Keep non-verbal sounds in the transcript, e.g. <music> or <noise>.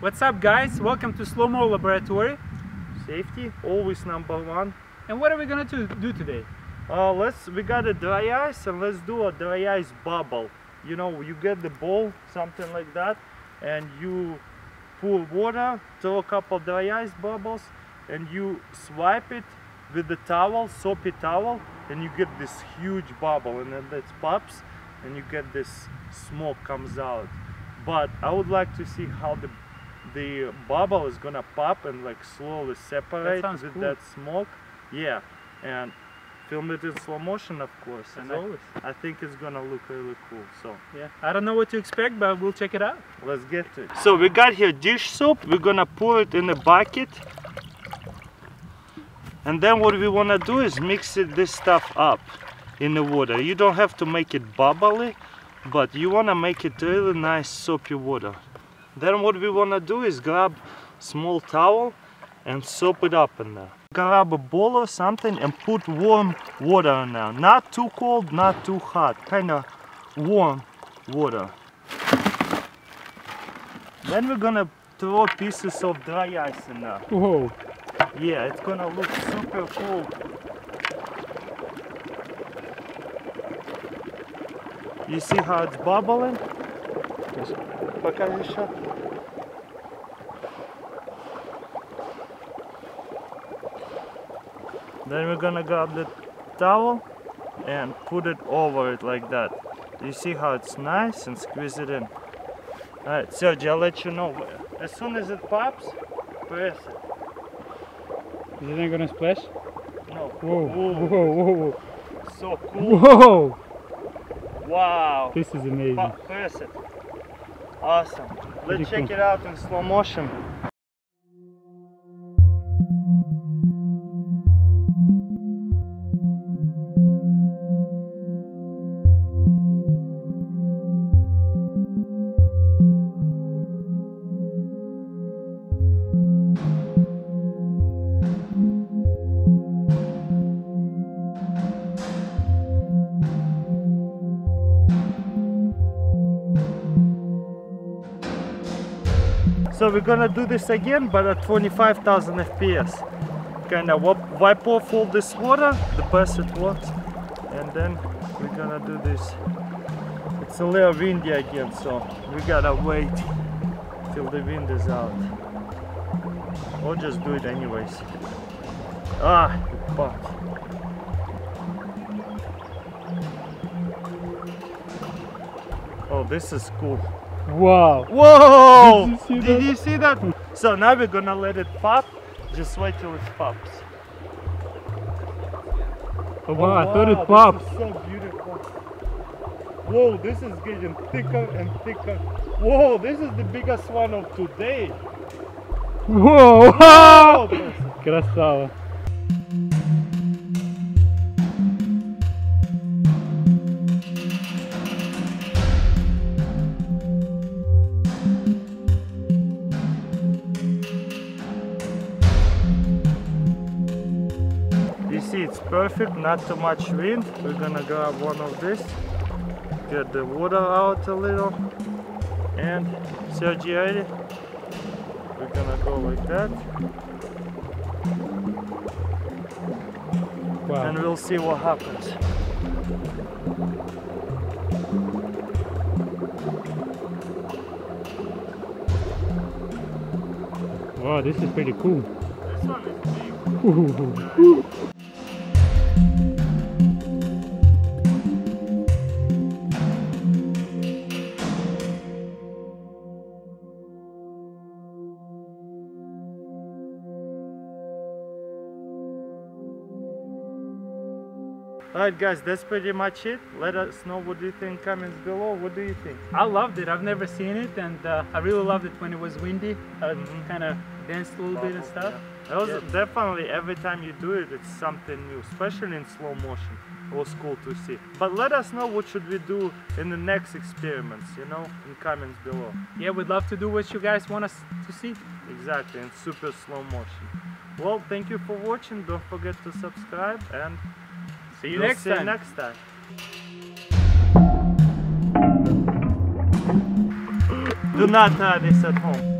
What's up guys? Welcome to Slow Mo Laboratory. Safety, always number one. And what are we gonna do, do today? Uh, let's, we got a dry ice and let's do a dry ice bubble. You know, you get the bowl, something like that, and you pour water, throw a couple dry ice bubbles, and you swipe it with the towel, soapy towel, and you get this huge bubble, and then it pops, and you get this smoke comes out. But I would like to see how the the bubble is gonna pop and like slowly separate sounds with cool. that smoke. Yeah, and film it in slow motion, of course. And I, always. I think it's gonna look really cool. So Yeah. I don't know what to expect, but we'll check it out. let's get to it. So we got here dish soap. We're gonna pour it in a bucket. And then what we wanna do is mix it, this stuff up in the water. You don't have to make it bubbly, but you wanna make it really nice soapy water. Then what we wanna do is grab small towel and soap it up in there. Grab a bowl or something and put warm water in there. Not too cold, not too hot. Kinda warm water. Then we're gonna throw pieces of dry ice in there. Whoa. Yeah, it's gonna look super cool. You see how it's bubbling? jest. Then we're gonna grab the towel and put it over it like that. You see how it's nice and squeeze it in. Alright, Serge, I'll let you know. As soon as it pops, press it. Is it gonna splash? No. Whoa, whoa, whoa, whoa. So cool. Whoa! Wow. This is amazing. Pa press it. Awesome. Let's check cool. it out in slow motion. So we're gonna do this again, but at 25,000 FPS. Kinda wipe, off all this water, the best it works, and then we're gonna do this. It's a little windy again, so we gotta wait till the wind is out. Or just do it anyways. Ah, popped. Oh, this is cool. Wow. Whoa! Did you see Did that? you see that? So now we're gonna let it pop. Just wait till it pops. Oh, wow, I thought wow, it popped. This is so beautiful. Whoa, this is getting thicker and thicker. Whoa, this is the biggest one of today. Whoa! Oh, <laughs> Красава. It's perfect, not too much wind. We're gonna grab one of this, get the water out a little, and Sergio? We're gonna go like that, Wow. and we'll see what happens. Wow, this is pretty cool. This one is big. Alright guys, that's pretty much it. Let us know what you think comments below. What do you think? I loved it. I've never seen it, and uh, I really loved it when it was windy. Uh, Mhm. Kind of danced a little bit and stuff. That was Yeah. definitely every time you do it, it's something new, especially in slow motion. It was cool to see. But let us know what should we do in the next experiments, you know, in comments below. Yeah, we'd love to do what you guys want us to see. Exactly, in super slow motion. Well, thank you for watching. Don't forget to subscribe and See you we'll next see you time. next time. Do not try this at home.